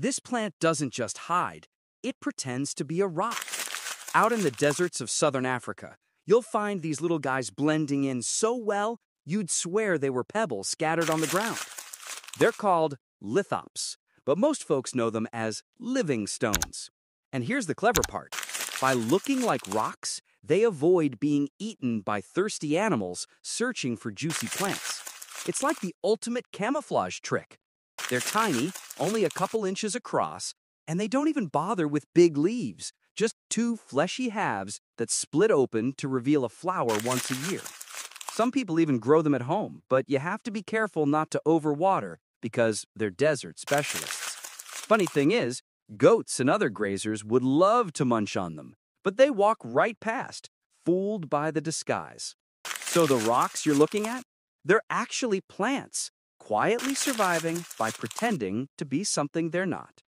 This plant doesn't just hide, it pretends to be a rock. Out in the deserts of southern Africa, you'll find these little guys blending in so well, you'd swear they were pebbles scattered on the ground. They're called lithops, but most folks know them as living stones. And here's the clever part. By looking like rocks, they avoid being eaten by thirsty animals searching for juicy plants. It's like the ultimate camouflage trick. They're tiny, only a couple inches across, and they don't even bother with big leaves, just two fleshy halves that split open to reveal a flower once a year. Some people even grow them at home, but you have to be careful not to overwater because they're desert specialists. Funny thing is, goats and other grazers would love to munch on them, but they walk right past, fooled by the disguise. So the rocks you're looking at? They're actually plants, quietly surviving by pretending to be something they're not.